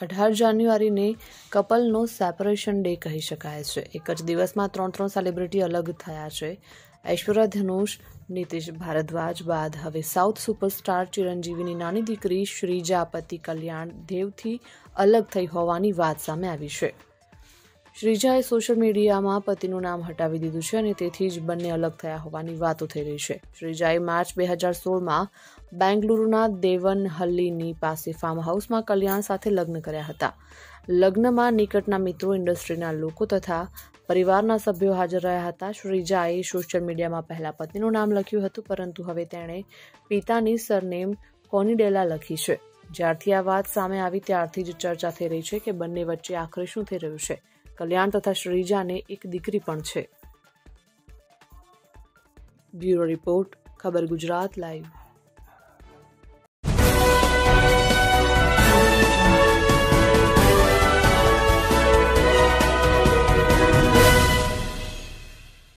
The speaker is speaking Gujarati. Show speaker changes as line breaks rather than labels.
અઢાર જાન્યુઆરીને કપલનો સેપરેશન ડે કહી શકાય છે. એક જ દિવસમાં ત્રણ ત્રણ સેલિબ્રિટી અલગ થયા છે. ઐશ્વર્યા ધનુષ નીતિશ ભારદ્વાજ બાદ હવે સાઉથ સુપરસ્ટાર ચિરંજીવીની નાની દીકરી શ્રીજાપતિ કલ્યાણ દેવથી અલગ થઈ હોવાની વાત સામે આવી છે. શ્રીજાએ સોશિયલ મીડિયામાં પતિનું નામ હટાવી દીધું છે અને તેથી જ બંને અલગ થયા હોવાની વાતો થઈ રહી છે. શ્રીજાએ માર્ચ બે હજાર સોળમાં બેંગલુરુના દેવનહલ્લીની પાસે ફાર્મ હાઉસમાં કલ્યાણ સાથે લગ્ન કર્યા હતા. લગ્નમાં નિકટના મિત્રો, ઇન્ડસ્ટ્રીના લોકો તથા પરિવારના સભ્યો હાજર રહ્યા હતા. શ્રીજાએ સોશિયલ મીડિયામાં પહેલા પત્નીનું નામ લખ્યું હતું, પરંતુ હવે તેણે પિતાની સરનેમ કોનિડેલા લખી છે. જ્યારથી આ વાત સામે આવી, ત્યારથી જ ચર્ચા થઈ રહી છે કે બંને વચ્ચે આખરે શું થઈ રહ્યું છે. કલ્યાણ તથા શ્રીજાને એક દીકરી પણ છે. બ્યુરો રિપોર્ટ ખબર ગુજરાત લાઈવ.